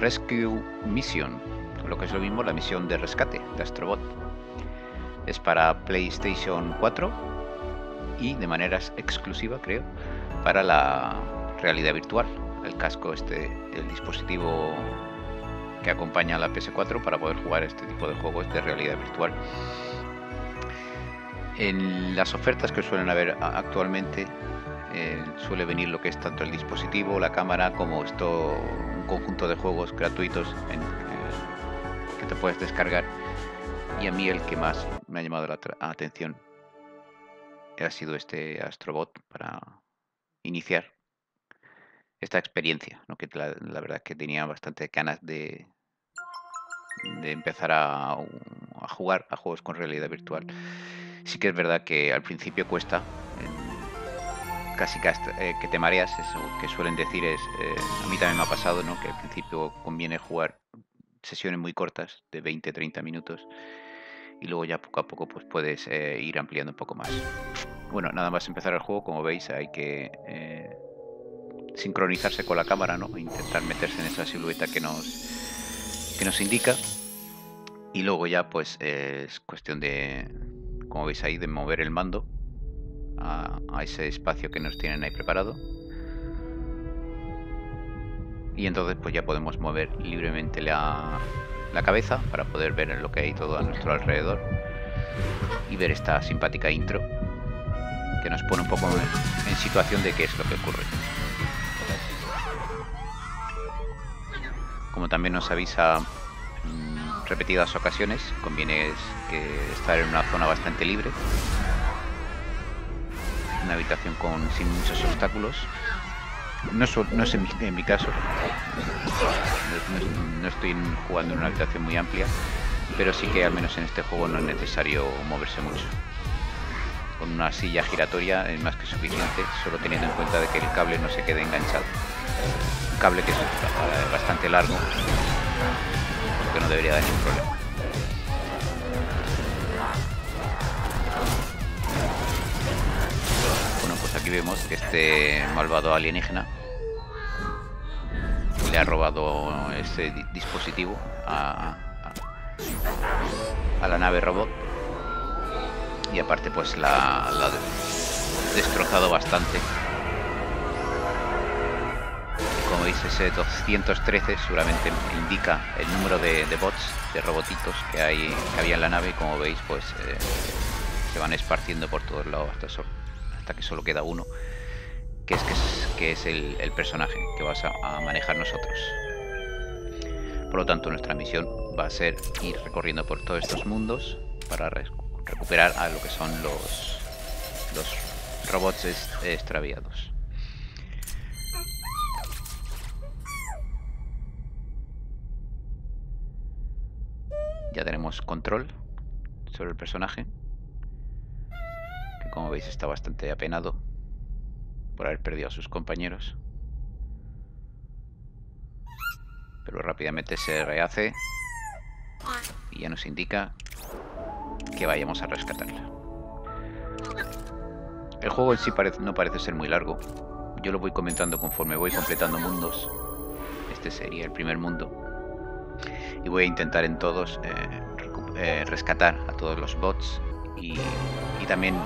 Rescue Mission, lo que es lo mismo la misión de rescate de Astrobot. Es para PlayStation 4 y de manera exclusiva, creo, para la realidad virtual. El casco, este, el dispositivo que acompaña a la PS4 para poder jugar este tipo de juegos de realidad virtual. En las ofertas que suelen haber actualmente eh, suele venir lo que es tanto el dispositivo, la cámara, como esto, un conjunto de juegos gratuitos en, que te puedes descargar. Y a mí el que más me ha llamado la atención ha sido este Astrobot para iniciar esta experiencia, ¿no? que la, verdad es que tenía bastante ganas de, empezar a, jugar a juegos con realidad virtual. Sí que es verdad que al principio cuesta, casi que, eh, que te mareas, eso que suelen decir es, eh, a mí también me ha pasado, ¿no? que al principio conviene jugar sesiones muy cortas, de 20-30 minutos, y luego ya poco a poco pues puedes eh, ir ampliando un poco más. Bueno, nada más empezar el juego, como veis, hay que sincronizarse con la cámara, ¿no? Intentar meterse en esa silueta que nos, que nos indica. Y luego ya pues es cuestión de, como veis ahí, de mover el mando a, ese espacio que nos tienen ahí preparado y entonces pues ya podemos mover libremente la, la cabeza para poder ver lo que hay todo a nuestro alrededor y ver esta simpática intro que nos pone un poco en, situación de qué es lo que ocurre. Como también nos avisa en repetidas ocasiones, conviene estar en una zona bastante libre, una habitación con sin muchos obstáculos no, no es en mi, caso. No, estoy jugando en una habitación muy amplia, pero sí que al menos en este juego no es necesario moverse mucho. Con una silla giratoria es más que suficiente, solo teniendo en cuenta de que el cable no se quede enganchado. Un cable que es bastante largo, porque no debería dar ningún problema. Vemos que este malvado alienígena le ha robado este dispositivo a, a, la nave robot. Y aparte pues la, ha destrozado bastante. Como veis ese 213 seguramente indica el número de, bots de robotitos que hay que había en la nave. Y como veis pues eh, se van esparciendo por todos lados hasta eso que solo queda uno, que es, que es, el, personaje que vas a, manejar nosotros. Por lo tanto, nuestra misión va a ser ir recorriendo por todos estos mundos para recuperar a lo que son los, los robots extraviados. Ya tenemos control sobre el personaje como veis está bastante apenado por haber perdido a sus compañeros. Pero rápidamente se rehace y ya nos indica que vayamos a rescatarla. El juego en sí no parece ser muy largo. Yo lo voy comentando conforme voy completando mundos. Este sería el primer mundo. Y voy a intentar en todos eh, eh, rescatar a todos los bots y, también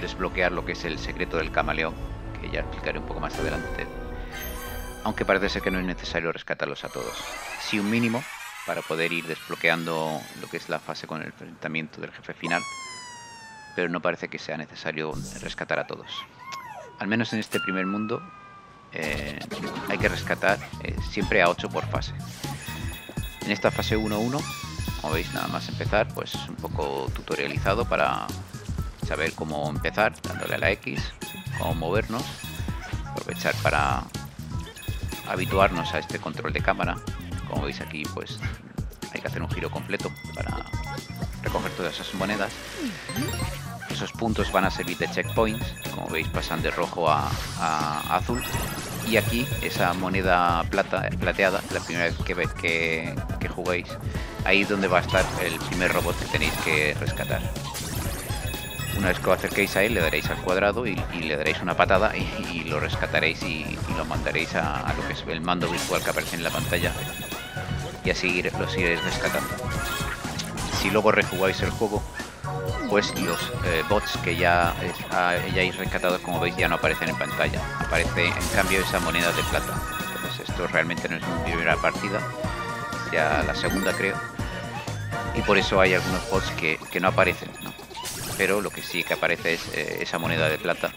desbloquear lo que es el secreto del camaleón, que ya explicaré un poco más adelante. Aunque parece ser que no es necesario rescatarlos a todos. Sí un mínimo para poder ir desbloqueando lo que es la fase con el enfrentamiento del jefe final, pero no parece que sea necesario rescatar a todos. Al menos en este primer mundo eh, hay que rescatar eh, siempre a 8 por fase. En esta fase 1-1 como veis, nada más empezar, pues un poco tutorializado para saber cómo empezar, dándole a la X, cómo movernos, aprovechar para habituarnos a este control de cámara. Como veis aquí, pues hay que hacer un giro completo para recoger todas esas monedas. Esos puntos van a servir de checkpoints, como veis pasan de rojo a, azul. Y aquí esa moneda plata, plateada, la primera vez que, que, que juguéis, ahí es donde va a estar el primer robot que tenéis que rescatar. Una vez que os acerquéis a él, le daréis al cuadrado y, le daréis una patada y, lo rescataréis y, lo mandaréis a, lo que es el mando virtual que aparece en la pantalla y así lo iréis rescatando. Si luego rejugáis el juego, pues los eh, bots que ya hayáis rescatado, como veis, ya no aparecen en pantalla. Aparece en cambio esa moneda de plata. Entonces esto realmente no es mi primera partida, ya la segunda creo. Y por eso hay algunos bots que, no aparecen, Pero lo que sí que aparece es eh, esa moneda de plata.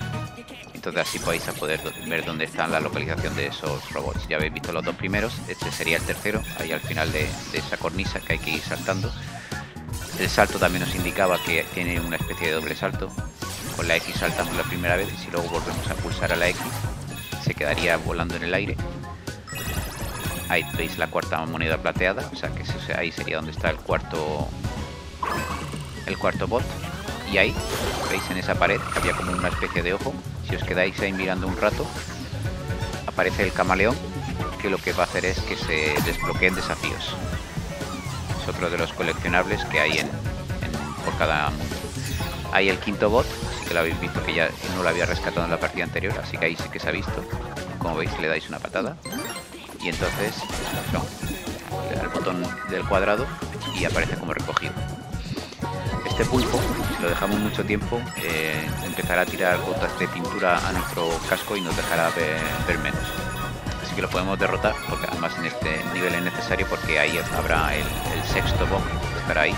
Entonces así vais a poder ver dónde está la localización de esos robots. Ya habéis visto los dos primeros, este sería el tercero, ahí al final de esa cornisa que hay que ir saltando. El salto también nos indicaba que tiene una especie de doble salto. Con la X saltamos la primera vez y si luego volvemos a pulsar a la X se quedaría volando en el aire. Ahí veis la cuarta moneda plateada, o sea que ahí sería donde está el cuarto el cuarto bot. Y ahí, veis en esa pared, había como una especie de ojo. Si os quedáis ahí mirando un rato, aparece el camaleón, que lo que va a hacer es que se desbloqueen desafíos es otro de los coleccionables que hay en, por cada. Hay el quinto bot, así que lo habéis visto que ya no lo había rescatado en la partida anterior, así que ahí sí que se ha visto. Como veis le dais una patada y entonces le da el botón del cuadrado y aparece como recogido. Este pulpo, si lo dejamos mucho tiempo, eh, empezará a tirar gotas de pintura a nuestro casco y nos dejará ver menos así que lo podemos derrotar, porque además en este nivel es necesario porque ahí habrá el, sexto bomb, estará ahí.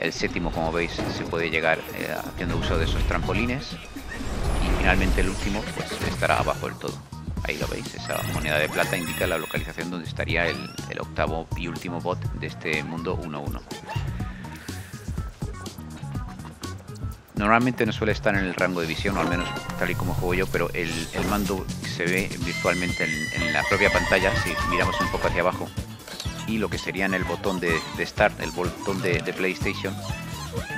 El séptimo, como veis, se puede llegar eh, haciendo uso de esos trampolines. Y finalmente el último, pues estará abajo del todo. Ahí lo veis, esa moneda de plata indica la localización donde estaría el octavo y último bot de este mundo 1-1. Normalmente no suele estar en el rango de visión, o al menos tal y como juego yo, pero el, mando se ve virtualmente en, la propia pantalla, si miramos un poco hacia abajo, y lo que sería en el botón de, Start, el botón de, PlayStation,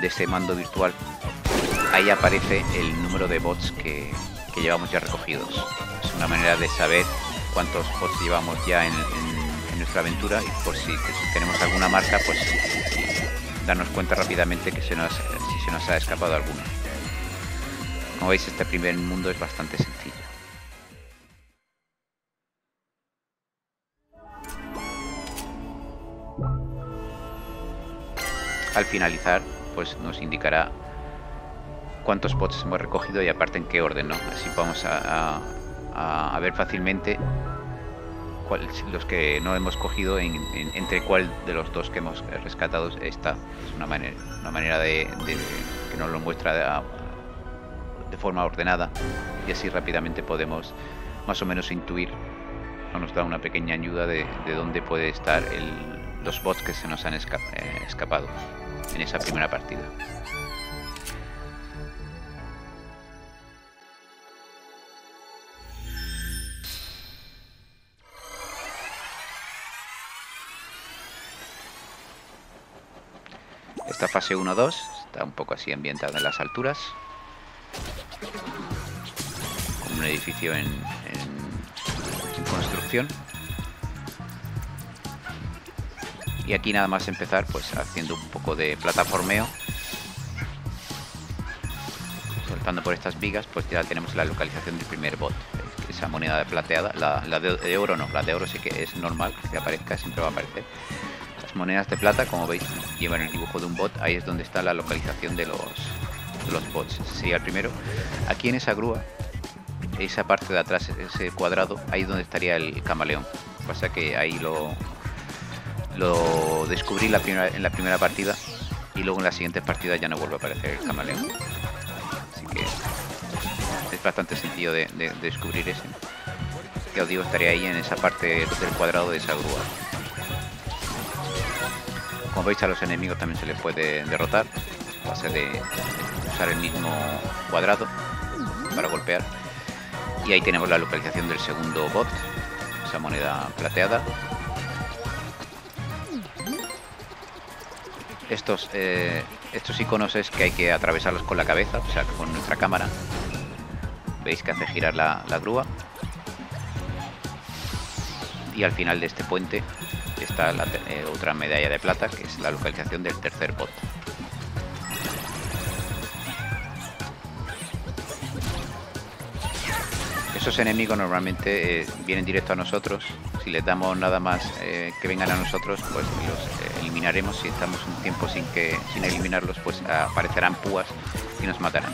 de ese mando virtual, ahí aparece el número de bots que, llevamos ya recogidos. Es una manera de saber cuántos bots llevamos ya en, nuestra aventura y por si tenemos alguna marca, pues darnos cuenta rápidamente que se nos se nos ha escapado alguno. Como veis, este primer mundo es bastante sencillo. Al finalizar, pues nos indicará cuántos bots hemos recogido y aparte en qué orden, ¿no? Así vamos a, a ver fácilmente los que no hemos cogido entre cuál de los dos que hemos rescatado está. Es una manera, una manera de, que nos lo muestra de, forma ordenada y así rápidamente podemos más o menos intuir nos da una pequeña ayuda de, dónde puede estar los bots que se nos han eh, escapado en esa primera partida. Esta fase 1-2 está un poco así ambientada en las alturas. Con un edificio en, construcción. Y aquí nada más empezar pues haciendo un poco de plataformeo. Soltando por estas vigas pues ya tenemos la localización del primer bot. Esa moneda plateada, la, de, oro no, la de oro sí que es normal que aparezca, siempre va a aparecer monedas de plata, como veis, llevan el dibujo de un bot. Ahí es donde está la localización de los, los bots. Sería el primero. Aquí en esa grúa, esa parte de atrás, ese cuadrado, ahí es donde estaría el camaleón. Pasa que ahí lo, lo descubrí la primera, en la primera partida y luego en las siguientes partidas ya no vuelve a aparecer el camaleón. Así que es bastante sencillo de, de descubrir ese. Ya os digo, estaría ahí en esa parte del cuadrado de esa grúa. Como veis a los enemigos también se les puede derrotar a base de usar el mismo cuadrado para golpear. Y ahí tenemos la localización del segundo bot, esa moneda plateada. Estos, eh, estos iconos es que hay que atravesarlos con la cabeza, o sea, con nuestra cámara. Veis que hace girar la grúa. Y al final de este puente eh, otra medalla de plata, que es la localización del tercer bot. Esos enemigos normalmente eh, vienen directo a nosotros. Si les damos nada más eh, que vengan a nosotros, pues los eliminaremos. Si estamos un tiempo sin que sin eliminarlos, pues aparecerán púas y nos matarán.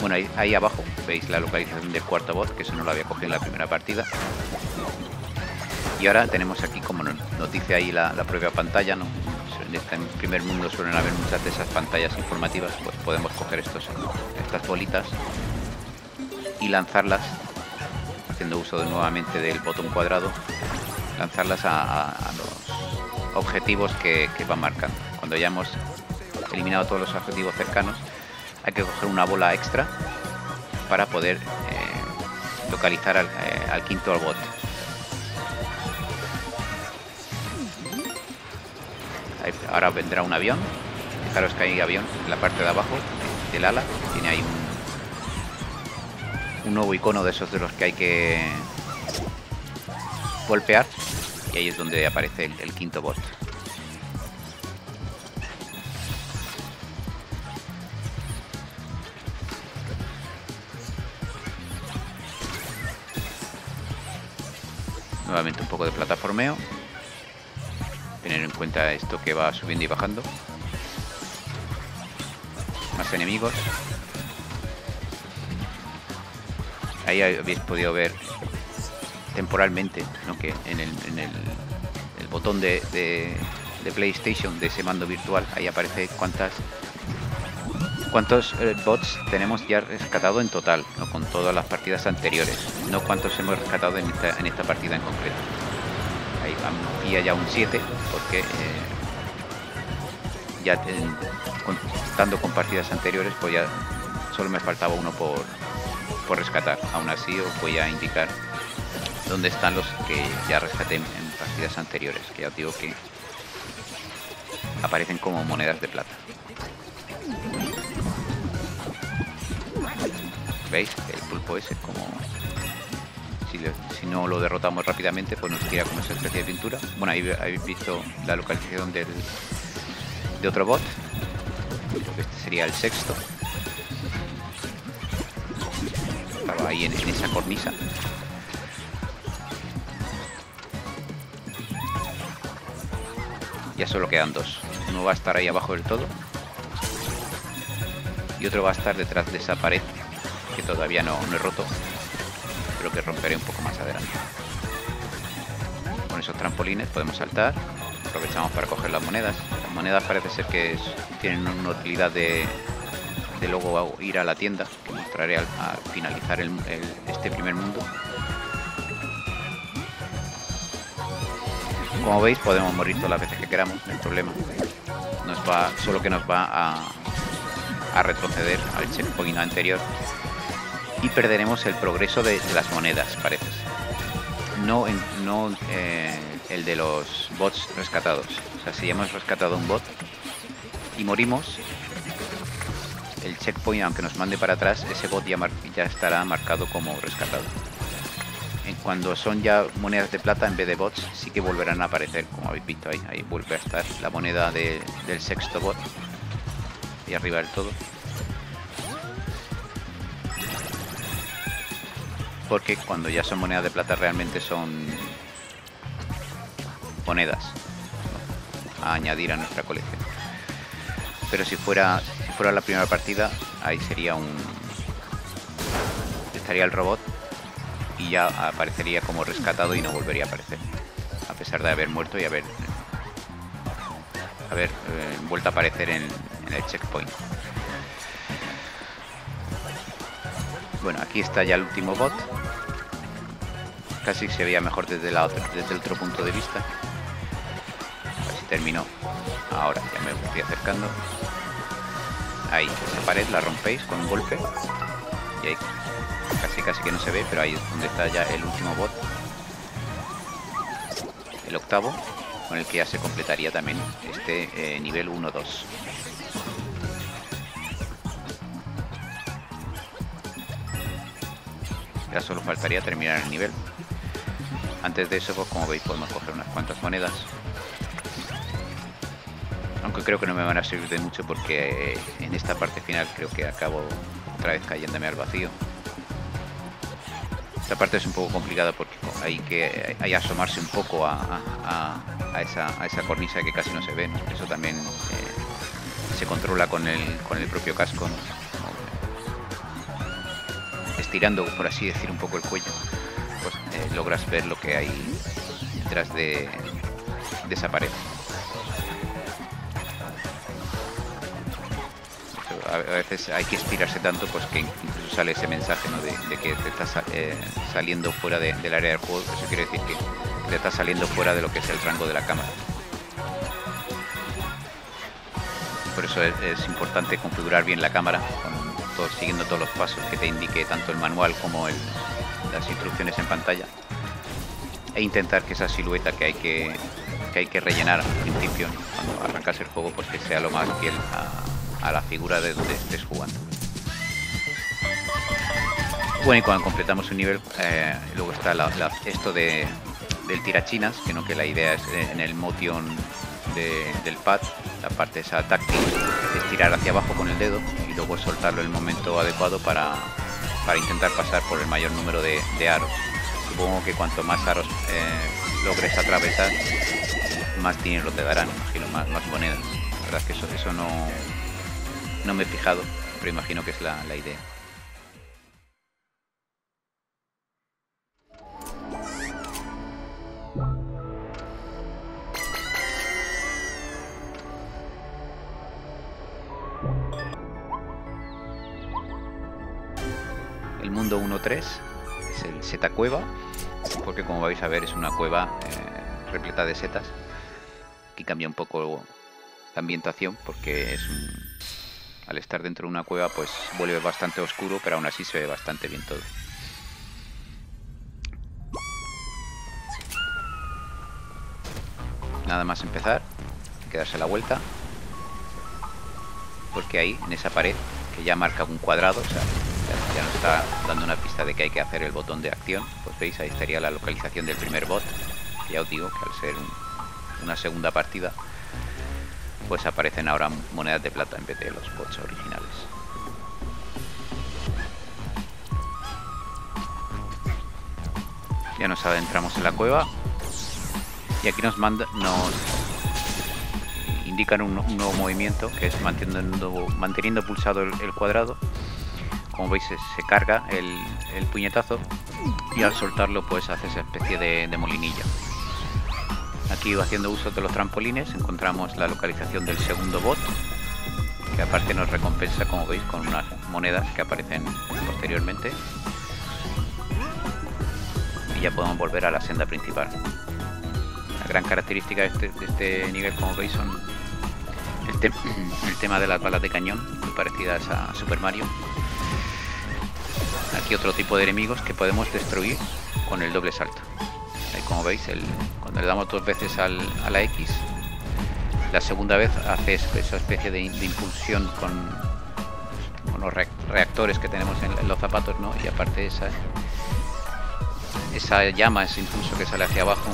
Bueno, ahí, ahí abajo veis la localización del cuarto bot, que eso no lo había cogido en la primera partida. Y ahora tenemos aquí, como nos dice ahí la, propia pantalla, ¿no? en este primer mundo suelen haber muchas de esas pantallas informativas, pues podemos coger estas bolitas y lanzarlas haciendo uso nuevamente del botón cuadrado, lanzarlas a, los objetivos que, van marcando. Cuando ya hemos eliminado todos los objetivos cercanos, hay que coger una bola extra para poder eh, localizar al, eh, al quinto bot. Ahora vendrá un avión. Fijaros que hay avión en la parte de abajo del ala. Tiene ahí un nuevo icono de esos de los que hay que golpear y ahí es donde aparece el, quinto bot. Nuevamente un poco de plataformeo. En cuenta esto que va subiendo y bajando. Más enemigos. ahí habéis podido ver temporalmente que en el, botón de, PlayStation de ese mando virtual ahí aparece cuántas cuántos eh, bots tenemos ya rescatado en total, con todas las partidas anteriores, no cuántos hemos rescatado en esta, partida en concreto. Ahí vamos, ya un 7, porque eh, ya contando con partidas anteriores, pues ya solo me faltaba uno por, rescatar. Aún así os voy a indicar dónde están los que ya rescaté en partidas anteriores, que ya os digo que aparecen como monedas de plata. ¿Veis? El pulpo ese como... Si, no lo derrotamos rápidamente, pues nos tira como esa especie de pintura. Bueno, ahí habéis visto la localización de otro bot. Este sería el sexto. ahí en, esa cornisa. Ya solo quedan dos. Uno va a estar ahí abajo del todo. Y otro va a estar detrás de esa pared que todavía no, no he roto. Pero que romperé un poco más adelante. Con esos trampolines podemos saltar. Aprovechamos para coger las monedas. Las monedas parece ser que tienen una utilidad de, de luego ir a la tienda que mostraré al, finalizar este primer mundo. Como veis podemos morir todas las veces que queramos, no hay problema. Nos va, solo que nos va a, a retroceder al checkpoint anterior y perderemos el progreso de, las monedas, parece No, no eh, el de los bots rescatados. O sea, si hemos rescatado un bot y morimos, el checkpoint, aunque nos mande para atrás, ese bot ya, estará marcado como rescatado. En cuando son ya monedas de plata en vez de bots, sí que volverán a aparecer, como habéis visto ahí. Ahí vuelve a estar la moneda del sexto bot. Y arriba del todo. Porque cuando ya son monedas de plata realmente son monedas a añadir a nuestra colección. Pero si fuera fuera la primera partida, ahí sería un... Estaría el robot y ya aparecería como rescatado y no volvería a aparecer. A pesar de haber muerto y haber... Haber eh, vuelto a aparecer en, el checkpoint. Bueno, aquí está ya el último bot. Casi se veía mejor desde, el otro punto de vista. Así terminó. Ahora ya me estoy acercando. Ahí, esa pared la rompéis con un golpe. Y ahí casi casi que no se ve, pero ahí es donde está ya el último bot. El octavo, con el que ya se completaría también este eh, nivel 1-2. Ya solo faltaría terminar el nivel. Antes de eso, pues como veis, podemos coger unas cuantas monedas aunque creo que no me van a servir de mucho porque en esta parte final creo que acabo otra vez cayéndome al vacío. Esta parte es un poco complicada porque hay que hay asomarse un poco a, esa, a esa, cornisa que casi no se ve. Eso también eh, se controla con el, con el propio casco. Estirando, por así decir, un poco el cuello, pues eh, logras ver lo que hay detrás de, de esa pared. a veces hay que estirarse tanto pues que incluso sale ese mensaje de, que te estás eh, saliendo fuera del área del juego. Eso quiere decir que te estás saliendo fuera de lo que es el rango de la cámara. Por eso es, importante configurar bien la cámara, siguiendo todos los pasos que te indique tanto el manual como las instrucciones en pantalla. E intentar que esa silueta que hay que, hay que rellenar al principio, cuando arrancas el juego, pues que sea lo más fiel a, la figura de donde estés jugando. Bueno, y cuando completamos un nivel, eh, luego está esto de, del tirachinas, que no que la idea es eh, en el motion del pad, la parte esa táctil, es tirar hacia abajo con el dedo y luego soltarlo el momento adecuado para, para intentar pasar por el mayor número de, aros. Supongo que cuanto más aros eh, logres atravesar, más dinero te darán, imagino, más, más monedas. La verdad es que eso, eso no, no me he fijado, pero imagino que es la, idea. Mundo 1.3 es el seta cueva, porque como vais a ver es una cueva eh, repleta de setas. Aquí cambia un poco la ambientación porque es un, al estar dentro de una cueva pues vuelve bastante oscuro, pero aún así se ve bastante bien todo. Nada más empezar, hay que darse la vuelta, porque ahí, en esa pared, que ya marca un cuadrado, ya, nos está dando una pista de que hay que hacer el botón de acción, pues veis, ahí estaría la localización del primer bot, ya os digo que al ser una segunda partida, pues aparecen ahora monedas de plata en vez de los bots originales. Ya nos adentramos en la cueva y aquí nos manda, indican un, nuevo movimiento que es manteniendo pulsado el, cuadrado. Como veis se, carga el, puñetazo y al soltarlo pues hace esa especie de molinilla. Aquí haciendo uso de los trampolines encontramos la localización del segundo bot, que aparte nos recompensa, como veis, con unas monedas que aparecen posteriormente. Y ya podemos volver a la senda principal. La gran característica de este, este nivel, como veis, son el, tema de las balas de cañón, muy parecidas a Super Mario. Aquí otro tipo de enemigos que podemos destruir con el doble salto. como veis, el, cuando le damos dos veces a la X, la segunda vez hace esa especie de, impulsión con, los reactores que tenemos en, los zapatos, ¿no? Y aparte esa, esa llama, ese impulso que sale hacia abajo,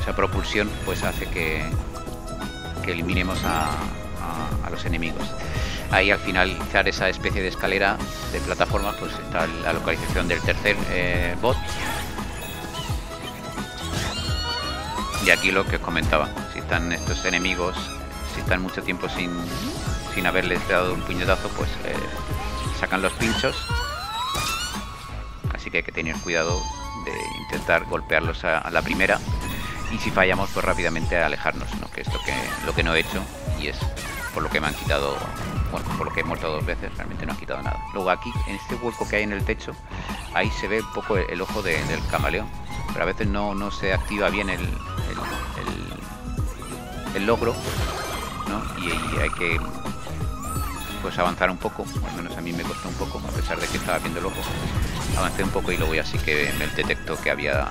esa propulsión, pues hace que, que eliminemos a, los enemigos. Ahí al finalizar esa especie de escalera de plataforma, pues está la localización del tercer eh, bot Y aquí lo que os comentaba, si están estos enemigos, si están mucho tiempo sin, sin haberles dado un puñetazo, pues eh, sacan los pinchos. Así que hay que tener cuidado de intentar golpearlos a, la primera. Y si fallamos, pues rápidamente alejarnos, ¿no? que es lo que, lo que no he hecho y es por lo que me han quitado, bueno, por lo que he muerto dos veces, realmente no ha quitado nada. Luego aquí, en este hueco que hay en el techo, ahí se ve un poco el, ojo del camaleón, pero a veces no, no se activa bien el, el logro, Y, hay que pues avanzar un poco, al menos a mí me costó un poco, a pesar de que estaba viendo el ojo. Avancé un poco y luego ya sí que me detectó que había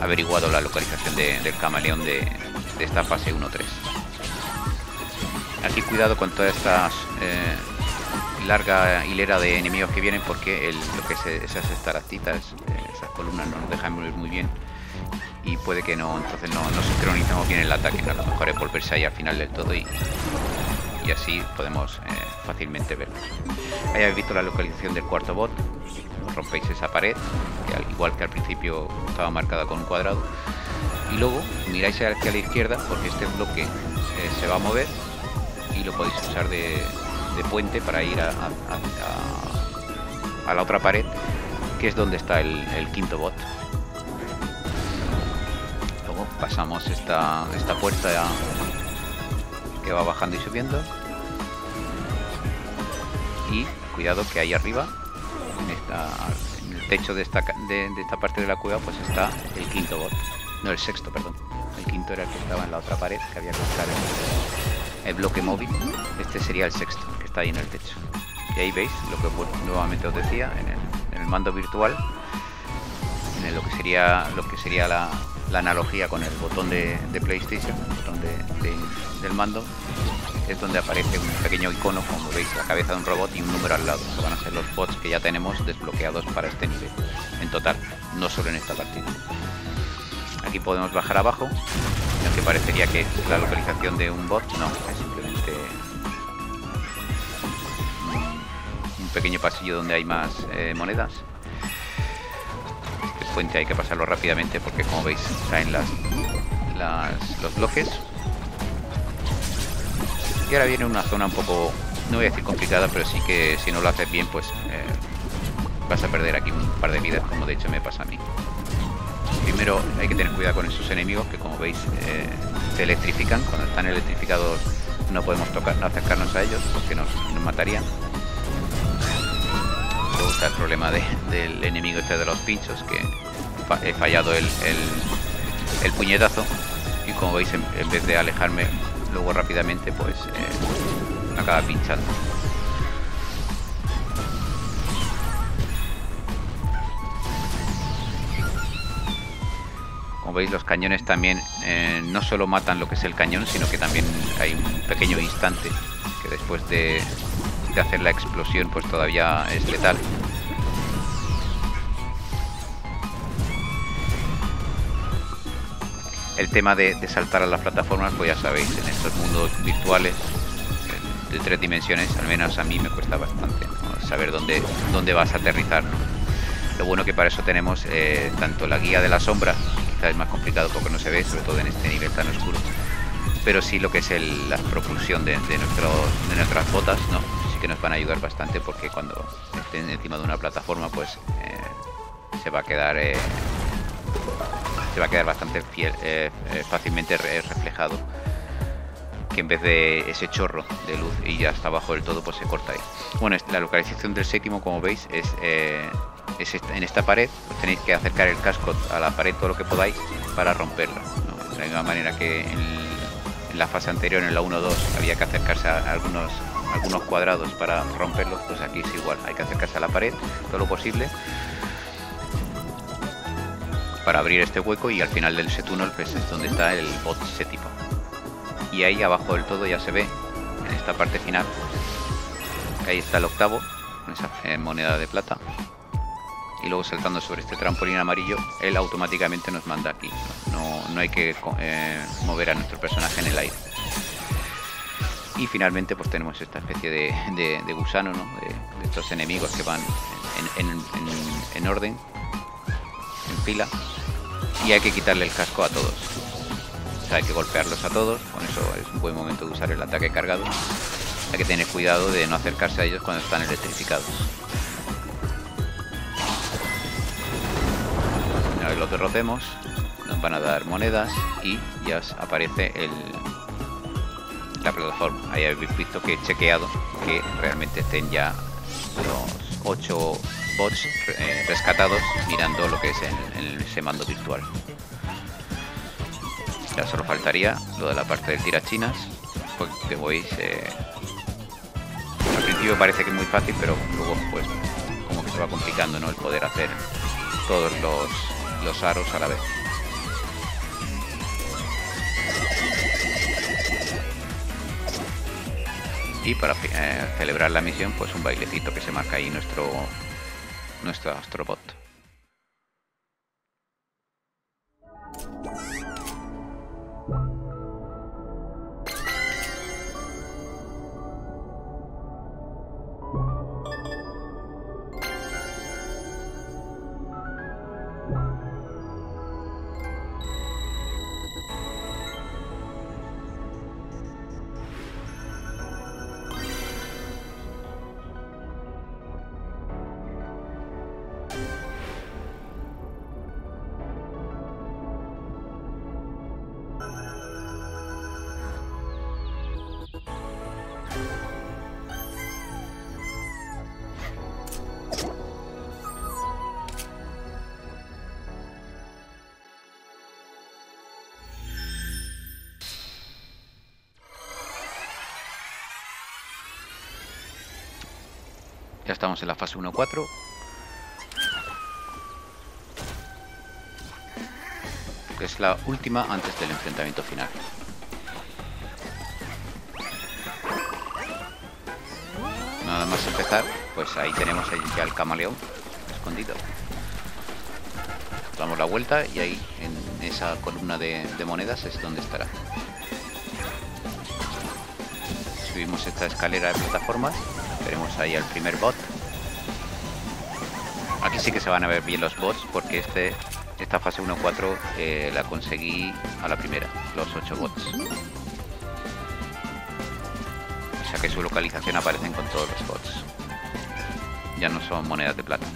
averiguado la localización del camaleón de, esta fase 1-3. Aquí cuidado con toda esta eh, larga hilera de enemigos que vienen porque lo que es esas estalactitas, eh, esas columnas no nos dejan ver muy bien. Y puede que no, entonces no, no sincronicemos bien el ataque, a lo mejor es volverse ahí al final del todo y, y así podemos eh, fácilmente verlos. Ahí habéis visto la localización del cuarto bot, rompéis esa pared, que al igual que al principio estaba marcada con un cuadrado, y luego miráis hacia la izquierda porque este bloque eh, se va a mover y lo podéis usar de, puente para ir a, la otra pared, que es donde está el, quinto bot pasamos esta, esta puerta que va bajando y subiendo. Y cuidado que ahí arriba, en, el techo de esta, de, esta parte de la cueva, pues está el quinto bot. No, el sexto, perdón. El quinto era el que estaba en la otra pared, que había que buscar el, bloque móvil. Este sería el sexto, que está ahí en el techo. Y ahí veis lo que nuevamente os decía, en el, el mando virtual, en lo que sería lo que sería la, la analogía con el botón de, PlayStation, el botón del mando, es donde aparece un pequeño icono, como veis, la cabeza de un robot y un número al lado, que van a ser los bots que ya tenemos desbloqueados para este nivel. En total, no solo en esta partida. Aquí podemos bajar abajo, lo que parecería que es la localización de un bot, no, es simplemente un pequeño pasillo donde hay más eh, monedas puente hay que pasarlo rápidamente porque como veis caen las, los bloques. Y ahora viene una zona un poco, no voy a decir complicada, pero sí que si no lo haces bien pues eh, vas a perder aquí un par de vidas como de hecho me pasa a mí. Primero hay que tener cuidado con esos enemigos que como veis eh, se electrifican. Cuando están electrificados no podemos tocar, no acercarnos a ellos porque nos, matarían está el problema del enemigo este de los pinchos, que he fallado el, el, puñetazo y como veis en, vez de alejarme luego rápidamente pues eh, acaba pinchando. Veis los cañones también eh, no solo matan lo que es el cañón, sino que también hay un pequeño instante que después de, de hacer la explosión pues todavía es letal. El tema de, saltar a las plataformas, pues ya sabéis, en estos mundos virtuales de tres dimensiones, al menos a mí me cuesta bastante saber dónde, dónde vas a aterrizar. Lo bueno que para eso tenemos eh, tanto la guía de la sombra, es más complicado porque no se ve, sobre todo en este nivel tan oscuro, pero sí lo que es la propulsión de, de, de nuestras botas, ¿no? sí que nos van a ayudar bastante porque cuando estén encima de una plataforma, pues eh, se va a quedar eh, se va a quedar bastante eh, fácilmente reflejado que en vez de ese chorro de luz y ya está abajo del todo pues se corta ahí bueno la localización del séptimo como veis es, en esta pared tenéis que acercar el casco a la pared todo lo que podáis para romperla de la misma manera que en, la fase anterior en la 1-2 había que acercarse a algunos cuadrados para romperlos pues aquí es igual hay que acercarse a la pared todo lo posible para abrir este hueco y al final del túnel pues es donde está el bot séptimo. Y ahí abajo del todo ya se ve, en esta parte final, ahí está el octavo, con esa eh, moneda de plata. Y luego saltando sobre este trampolín amarillo, él automáticamente nos manda aquí. No, no hay que eh, mover a nuestro personaje en el aire. Y finalmente pues tenemos esta especie de, gusano, ¿no? de, estos enemigos que van en orden, en fila, y hay que quitarle el casco a todos. hay que golpearlos a todos, con eso es un buen momento de usar el ataque cargado. Hay que tener cuidado de no acercarse a ellos cuando están electrificados. Los derrotemos, nos van a dar monedas y ya aparece el, la plataforma. Ahí habéis visto que he chequeado que realmente estén ya los 8 bots eh, rescatados mirando lo que es en, ese mando virtual. Ya solo faltaría lo de la parte del tirachinas, porque veis, eh, al principio parece que es muy fácil, pero luego pues como que se va complicando ¿no? el poder hacer todos los, los aros a la vez. y para eh, celebrar la misión pues un bailecito que se marca ahí nuestro nuestro astrobot. Estamos en la fase 1-4. Que es la última antes del enfrentamiento final. Nada más empezar, pues ahí tenemos ya el camaleón escondido. Damos la vuelta y ahí en esa columna de, monedas es donde estará. Subimos esta escalera de plataformas, veremos ahí al primer bot. Sí que se van a ver bien los bots porque este esta fase 1-4 eh, la conseguí a la primera, los 8 bots. O sea que su localización aparecen con todos los bots. Ya no son monedas de plata.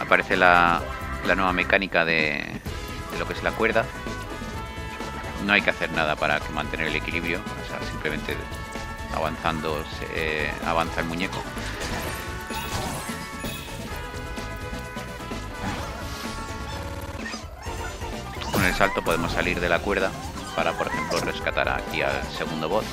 Aparece la, la nueva mecánica de, lo que es la cuerda. No hay que hacer nada para mantener el equilibrio, o sea, simplemente avanzando se, avanza el muñeco. Salto podemos salir de la cuerda para, por ejemplo, rescatar aquí al segundo bot.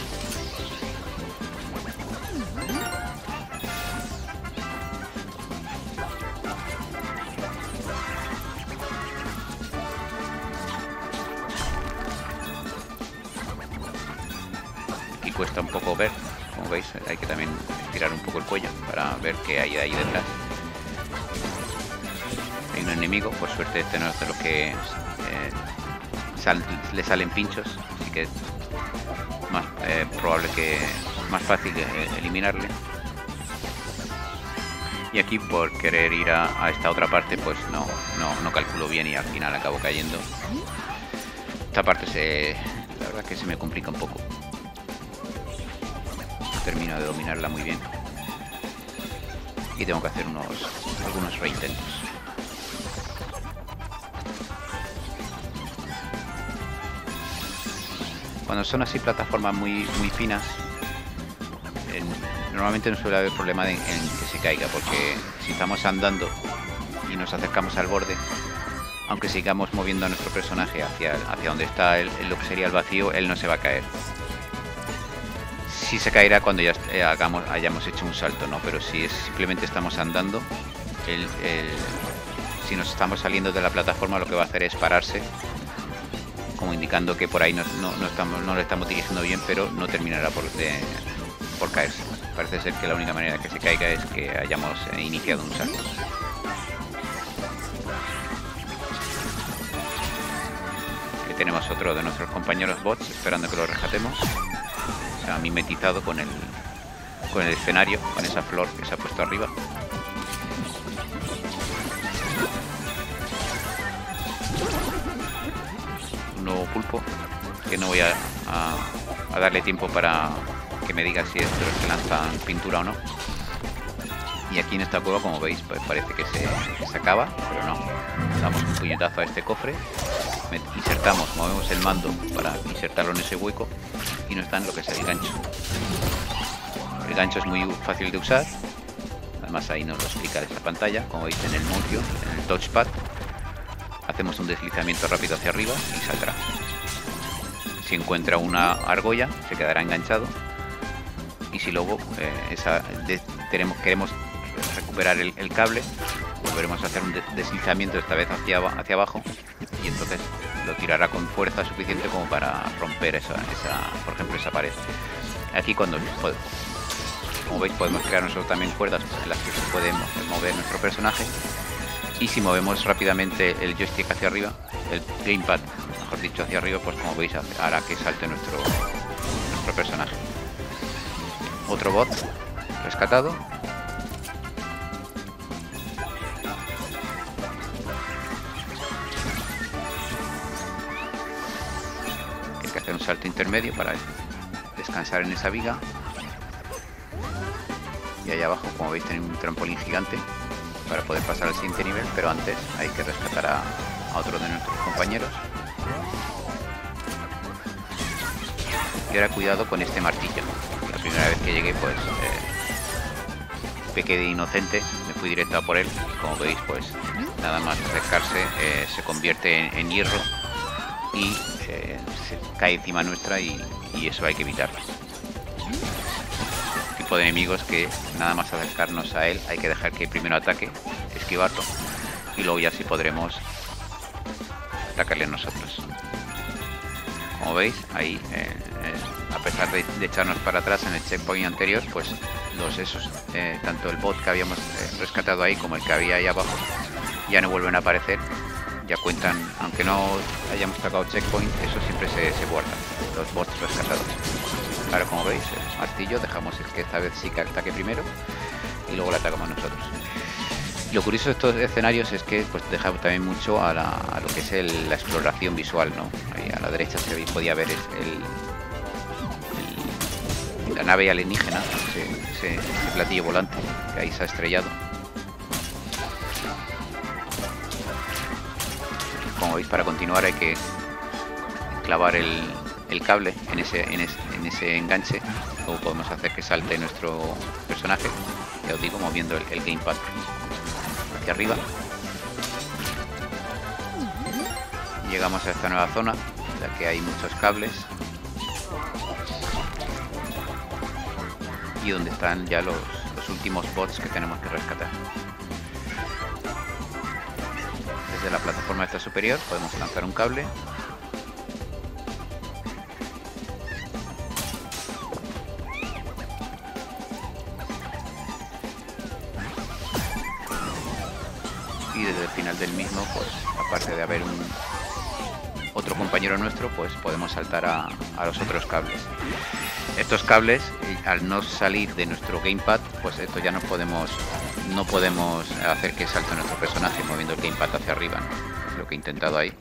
cuesta un poco ver, como veis, hay que también estirar un poco el cuello para ver qué hay ahí detrás. Hay un enemigo, por suerte este no es de los que eh, le salen pinchos, así que es más eh, probable que más fácil eliminarle. Y aquí por querer ir a, esta otra parte pues no, no, no calculo bien y al final acabo cayendo. Esta parte se, la verdad que se me complica un poco termino de dominarla muy bien. Y tengo que hacer unos algunos reintentos. Cuando son así plataformas muy, muy finas, normalmente no suele haber problema en, que se caiga, porque si estamos andando y nos acercamos al borde, aunque sigamos moviendo a nuestro personaje hacia, hacia donde está lo que sería el vacío, él no se va a caer si se caerá cuando ya eh, hagamos, hayamos hecho un salto, ¿no? Pero si simplemente estamos andando, si nos estamos saliendo de la plataforma lo que va a hacer es pararse, indicando que por ahí no, estamos, no lo estamos dirigiendo bien, pero no terminará por, por caerse. Parece ser que la única manera que se caiga es que hayamos eh, iniciado un salto. Aquí tenemos otro de nuestros compañeros bots esperando que lo rescatemos se ha mimetizado con el, con el escenario, con esa flor que se ha puesto arriba. Pulpo, que no voy a, darle tiempo para que me diga si esto se lanzan pintura o no. Y aquí en esta cueva, como veis, pues parece que se, se acaba, pero no. Damos un puñetazo a este cofre insertamos, movemos el mando para insertarlo en ese hueco y no está en lo que es el gancho. El gancho es muy fácil de usar, además ahí nos lo explica esta pantalla, como veis en el motion, en el touchpad. Hacemos un deslizamiento rápido hacia arriba y saldrá. Si encuentra una argolla, se quedará enganchado. Y si luego eh, queremos recuperar el, cable, volveremos a hacer un deslizamiento esta vez hacia, hacia abajo y entonces lo tirará con fuerza suficiente como para romper esa, por ejemplo, esa pared. Aquí cuando, como veis, podemos crear nosotros también cuerdas en las que podemos mover nuestro personaje. Y si movemos rápidamente el joystick hacia arriba, el gamepad, mejor dicho, hacia arriba, pues como veis hará que salte nuestro, nuestro personaje. Otro bot rescatado salto intermedio para descansar en esa viga. Y allá abajo, como veis, tenemos un trampolín gigante para poder pasar al siguiente nivel, pero antes hay que rescatar a, otro de nuestros compañeros. Y ahora cuidado con este martillo. La primera vez que llegué, pues eh, pequé de inocente, me fui directo a por él. Como veis, pues nada más acercarse eh, se convierte en hierro y se cae encima nuestra y, eso hay que evitarlo. Tipo de enemigos que nada más acercarnos a él hay que dejar que primero ataque, esquivarlo y luego ya sí podremos atacarle nosotros. Como veis, ahí, eh, eh, a pesar de, echarnos para atrás en el checkpoint anterior, pues los esos, eh, tanto el bot que habíamos rescatado ahí como el que había ahí abajo, ya no vuelven a aparecer. Ya cuentan, aunque no hayamos sacado checkpoint, eso siempre se, se guarda, los bots rescatados. Ahora como veis, el martillo dejamos el que esta vez sí que ataque primero y luego le atacamos nosotros. Lo curioso de estos escenarios es que pues deja también mucho a, lo que es la exploración visual, ¿no? Ahí a la derecha se podía ver el, la nave alienígena, ese, platillo volante que ahí se ha estrellado. Como veis, para continuar hay que clavar el, cable en ese, en, ese enganche. Luego podemos hacer que salte nuestro personaje, ya os digo, moviendo el gamepad hacia arriba. Llegamos a esta nueva zona, ya que hay muchos cables. Y donde están ya los últimos bots que tenemos que rescatar. Desde la plataforma esta superior podemos lanzar un cable del mismo, pues aparte de haber un otro compañero nuestro, pues podemos saltar a, los otros cables. Estos cables, al no salir de nuestro gamepad, pues esto ya no podemos no podemos hacer que salte nuestro personaje moviendo el gamepad hacia arriba, lo que he intentado ahí.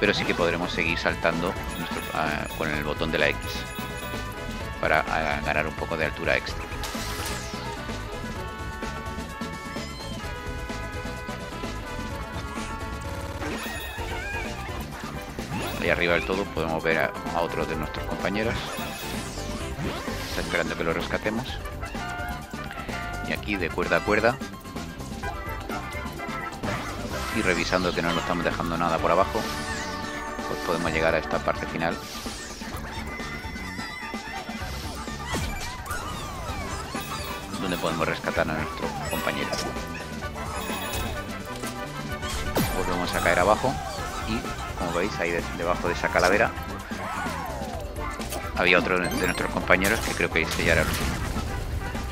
Pero sí que podremos seguir saltando ah, con el botón de la X para ah, ganar un poco de altura extra. Y arriba del todo podemos ver a, a otros de nuestros compañeros. Está esperando que lo rescatemos. Y aquí de cuerda a cuerda. Y revisando que no nos estamos dejando nada por abajo. Pues podemos llegar a esta parte final. Donde podemos rescatar a nuestro compañero. Volvemos a caer abajo y como veis ahí debajo de esa calavera. Había otro de nuestros compañeros que creo que se el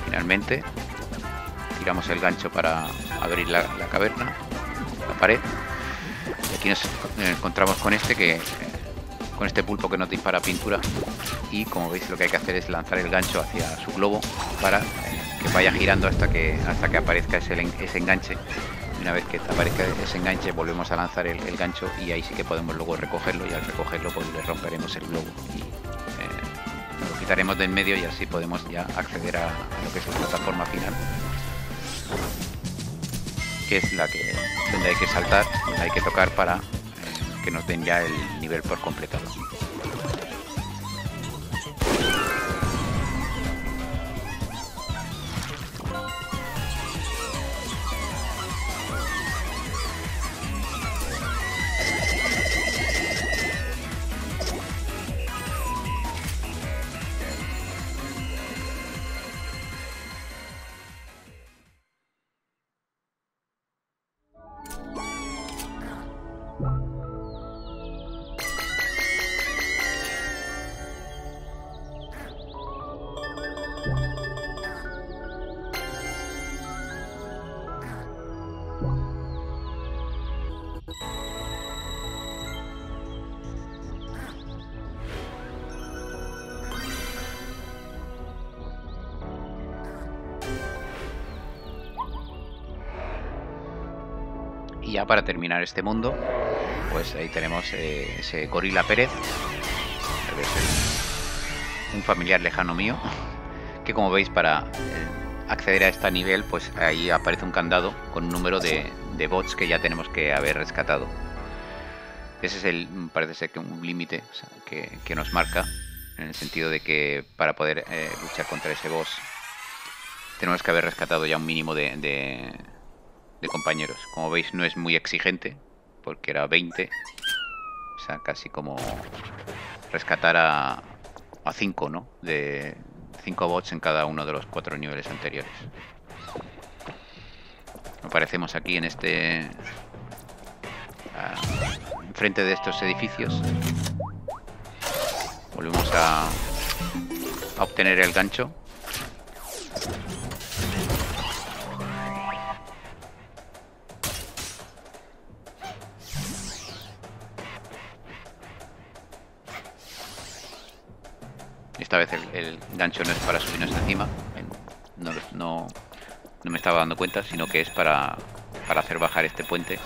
finalmente tiramos el gancho para abrir la, caverna la pared. Y aquí nos encontramos con este que con este pulpo que nos dispara pintura. Y como veis lo que hay que hacer es lanzar el gancho hacia su globo para que vaya girando hasta que hasta que aparezca ese, ese enganche una vez que aparezca ese enganche volvemos a lanzar el, gancho y ahí sí que podemos luego recogerlo y al recogerlo pues le romperemos el globo y eh, lo quitaremos de en medio y así podemos ya acceder a, lo que es la plataforma final que es la que donde hay que saltar, hay que tocar para eh, que nos den ya el nivel por completado. Para terminar este mundo, pues ahí tenemos eh, ese Gorila Pérez, un familiar lejano mío, que como veis para eh, acceder a este nivel, pues ahí aparece un candado con un número de, bots que ya tenemos que haber rescatado. Ese es el, parece ser que un límite que, nos marca, en el sentido de que para poder eh, luchar contra ese boss tenemos que haber rescatado ya un mínimo de, compañeros. Como veis no es muy exigente, porque era 20. O sea, casi como rescatar a, a 5, ¿no? De, 5 bots en cada uno de los cuatro niveles anteriores. Aparecemos aquí en este... Frente de estos edificios. Volvemos a, a obtener el gancho. Esta vez el, gancho no es para subirnos encima. No, no, no, me estaba dando cuenta, sino que es para, para hacer bajar este puente.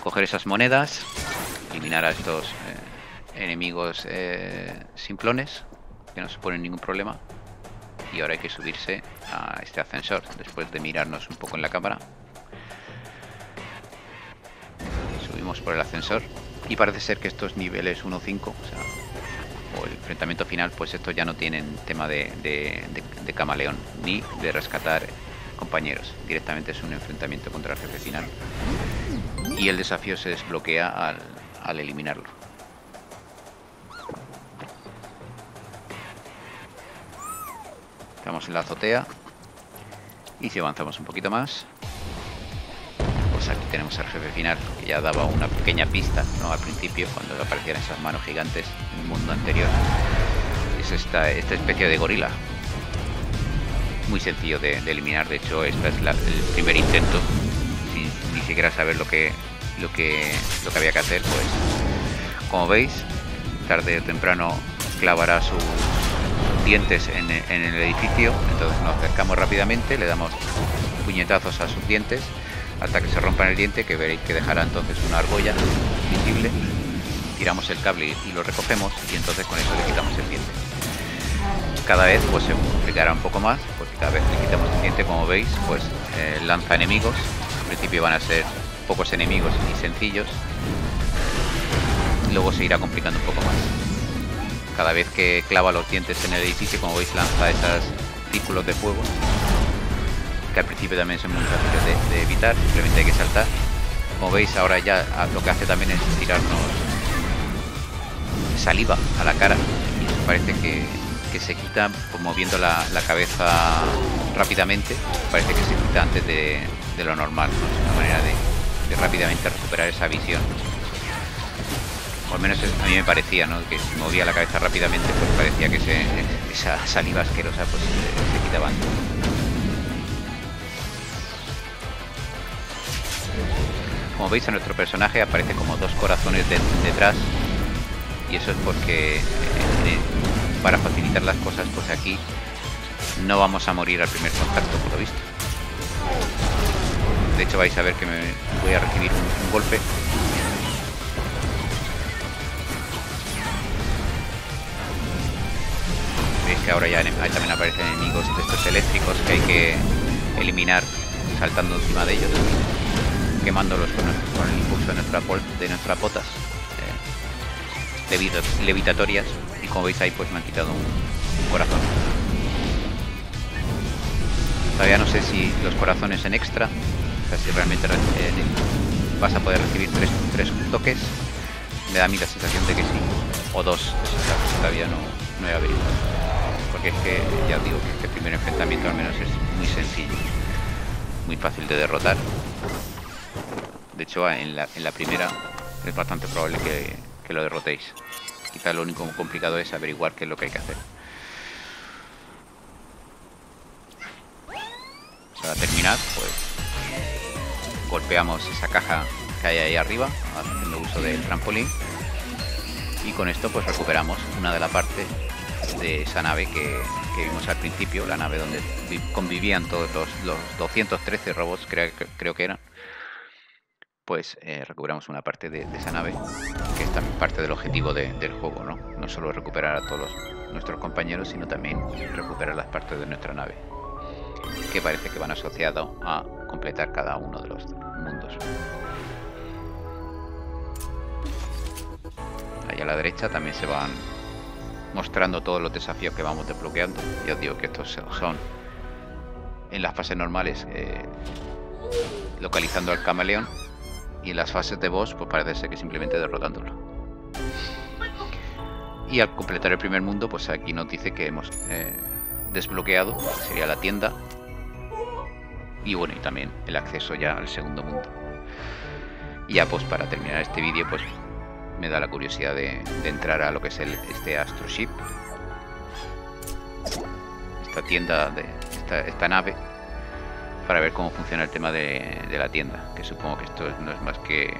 Coger esas monedas, eliminar a estos eh, enemigos eh, simplones, que no se ponen ningún problema. Y ahora hay que subirse a este ascensor, después de mirarnos un poco en la cámara. Subimos por el ascensor. Y parece ser que estos niveles 1-5, o sea, o el enfrentamiento final, pues estos ya no tienen tema de, camaleón ni de rescatar compañeros. Directamente es un enfrentamiento contra el jefe final. Y el desafío se desbloquea al, eliminarlo. Estamos en la azotea. Y si avanzamos un poquito más, pues aquí tenemos al jefe final, que ya daba una pequeña pista ¿no? al principio, cuando aparecían esas manos gigantes mundo anterior. Es esta, esta especie de gorila. Muy sencillo de, eliminar, de hecho este es el primer intento, sin ni siquiera saber lo que, lo, que, lo que había que hacer, pues como veis, tarde o temprano clavará sus dientes en, en el edificio, entonces nos acercamos rápidamente, le damos puñetazos a sus dientes hasta que se rompa el diente, que veréis que dejará entonces una argolla visible. Tiramos el cable y lo recogemos y entonces con eso le quitamos el diente. Cada vez pues se complicará un poco más, porque cada vez le quitamos el diente, como veis, pues eh, lanza enemigos. Al principio van a ser pocos enemigos y sencillos. Luego se irá complicando un poco más. Cada vez que clava los dientes en el edificio, como veis, lanza esos círculos de fuego que al principio también son muy fáciles de, evitar, simplemente hay que saltar. Como veis ahora ya lo que hace también es tirarnos saliva a la cara y parece que, se quita moviendo la, cabeza rápidamente, parece que se quita antes de, lo normal, es una manera de, rápidamente recuperar esa visión. O al menos a mí me parecía, ¿no? Que si movía la cabeza rápidamente, pues parecía que esa saliva asquerosa pues se quitaba antes. Como veis a nuestro personaje aparece como dos corazones detrás y eso es porque eh, para facilitar las cosas pues aquí no vamos a morir al primer contacto por lo visto. De hecho vais a ver que me voy a recibir un, golpe veis que ahora ya también aparecen enemigos de estos eléctricos que hay que eliminar saltando encima de ellos quemándolos con, con el impulso de, nuestra, de nuestras botas levitatorias y como veis ahí pues me han quitado un, corazón. Todavía no sé si los corazones en extra o sea si realmente vas a poder recibir tres, toques. Me da a mí la sensación de que sí o dos todavía no, no he averiguado porque es que ya os digo que este primer enfrentamiento al menos es muy sencillo muy fácil de derrotar. De hecho, en la, primera es bastante probable que, lo derrotéis. Quizá lo único complicado es averiguar qué es lo que hay que hacer. Para terminar, pues golpeamos esa caja que hay ahí arriba, haciendo uso del trampolín. Y con esto pues recuperamos una de las partes de esa nave que, vimos al principio, la nave donde convivían todos los, 213 robots, creo que eran pues eh, recuperamos una parte de, esa nave, que es también parte del objetivo del juego, ¿no? No solo recuperar a todos nuestros compañeros, sino también recuperar las partes de nuestra nave, que parece que van asociados a completar cada uno de los mundos. Ahí a la derecha también se van mostrando todos los desafíos que vamos desbloqueando. Ya os digo que estos son en las fases normales eh, localizando al camaleón y en las fases de boss, pues parece ser que simplemente derrotándolo. Y al completar el primer mundo, pues aquí nos dice que hemos eh, desbloqueado, sería la tienda. Y bueno, y también el acceso ya al segundo mundo. Y ya pues para terminar este vídeo, pues me da la curiosidad de, entrar a lo que es el, este Astroship. Esta tienda, de esta, nave, para ver cómo funciona el tema de, la tienda. Que supongo que esto no es más que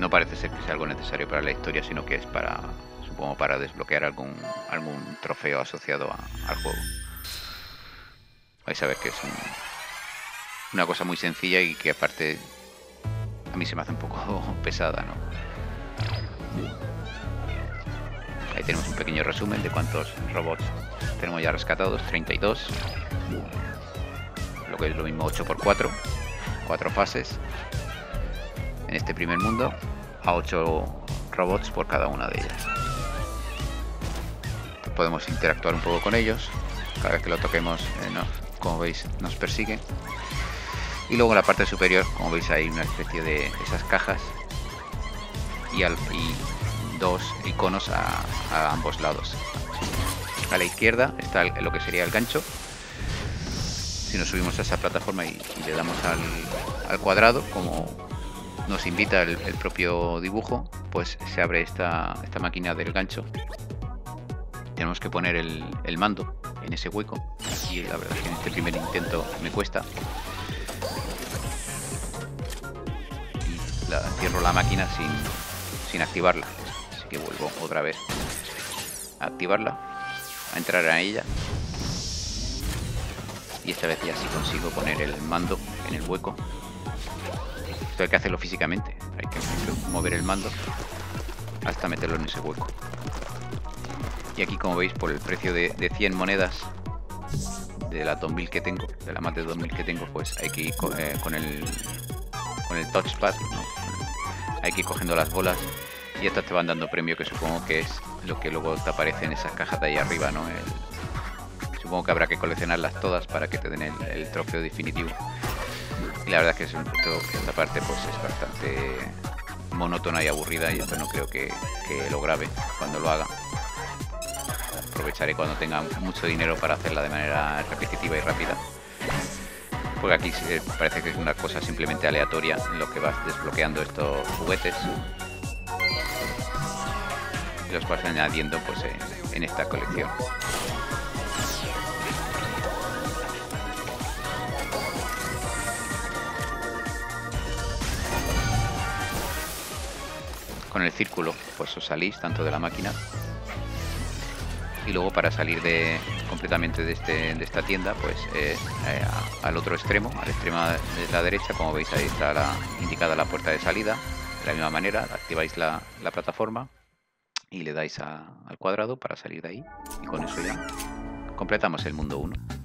no parece ser que sea algo necesario para la historia, sino que es para, supongo, para desbloquear algún, algún trofeo asociado al juego. Vais a ver que es una cosa muy sencilla y que aparte a mí se me hace un poco pesada, ¿no? Ahí tenemos un pequeño resumen de cuántos robots tenemos ya rescatados, 32. Que es lo mismo 8x4, 4 fases en este primer mundo a 8 robots por cada una de ellas. Podemos interactuar un poco con ellos. Cada vez que lo toquemos, eh, como veis, nos persigue. Y luego en la parte superior, como veis, hay una especie de esas cajas y, dos iconos a, ambos lados. A la izquierda está lo que sería el gancho. Si nos subimos a esa plataforma y, le damos al, cuadrado, como nos invita el, propio dibujo, pues se abre esta, esta, máquina del gancho. Tenemos que poner el, mando en ese hueco y la verdad es que en este primer intento me cuesta. Y la, cierro la máquina sin, sin activarla, así que vuelvo otra vez a activarla, a entrar a ella. Y esta vez ya sí consigo poner el mando en el hueco esto hay que hacerlo físicamente. Hay que mover el mando hasta meterlo en ese hueco. Y aquí, como veis, por el precio de, 100 monedas de la 2000 que tengo, de la más de 2000 que tengo, pues hay que ir eh, con, el con el touchpad, hay que ir cogiendo las bolas y estas te van dando premio que supongo que es lo que luego te aparece en esas cajas de ahí arriba, ¿no? Supongo que habrá que coleccionarlas todas para que te den el trofeo definitivo. Y la verdad es que, esta parte pues es bastante monótona y aburrida y esto no creo que, lo grabe cuando lo haga. Aprovecharé cuando tenga mucho dinero para hacerla de manera repetitiva y rápida. Porque aquí parece que es una cosa simplemente aleatoria en lo que vas desbloqueando estos juguetes. Los vas añadiendo pues en esta colección. Con el círculo pues os salís tanto de la máquina y luego para salir de completamente de, este, de esta tienda pues eh, al otro extremo al extremo de la derecha como veis ahí está la, indicada la puerta de salida de la misma manera activáis la, plataforma y le dais al cuadrado para salir de ahí y con eso ya completamos el mundo 1